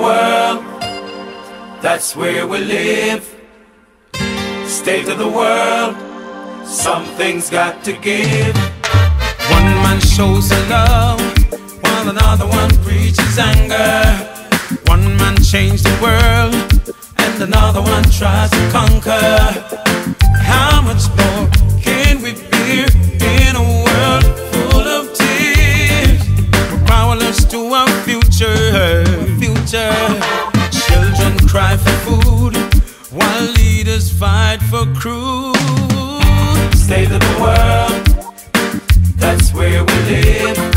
world, that's where we live. State of the world, something's got to give. One man shows love, while another one preaches anger. One man changed the world, and another one tries to conquer. How much more future. Children cry for food, while leaders fight for crude. State of the world, that's where we live.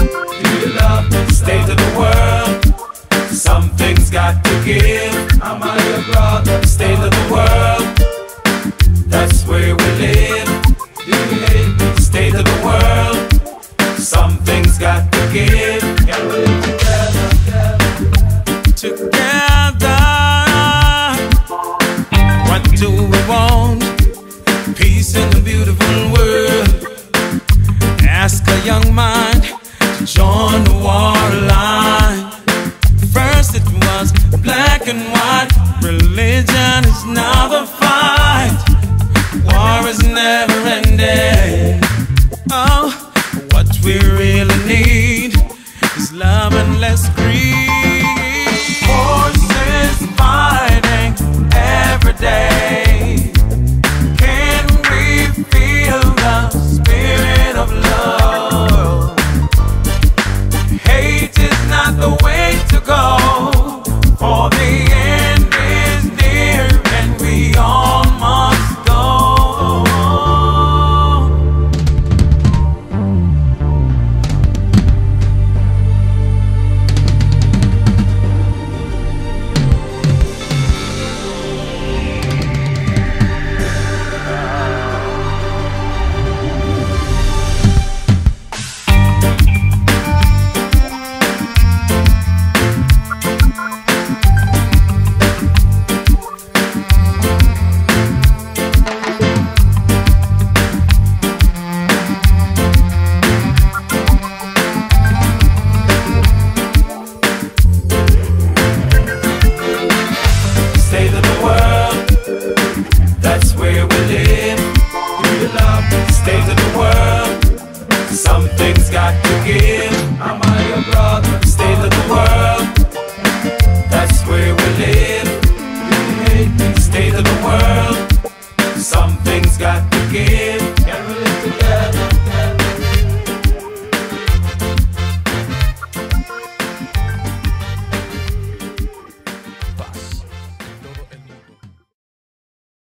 together. What do we want? Peace in the beautiful world. Ask a young mind to join the war line. First it was black and white. Religion is now the fight. War is never ending. Oh, what we really need is love and less greed. got to give. I'm I your brother?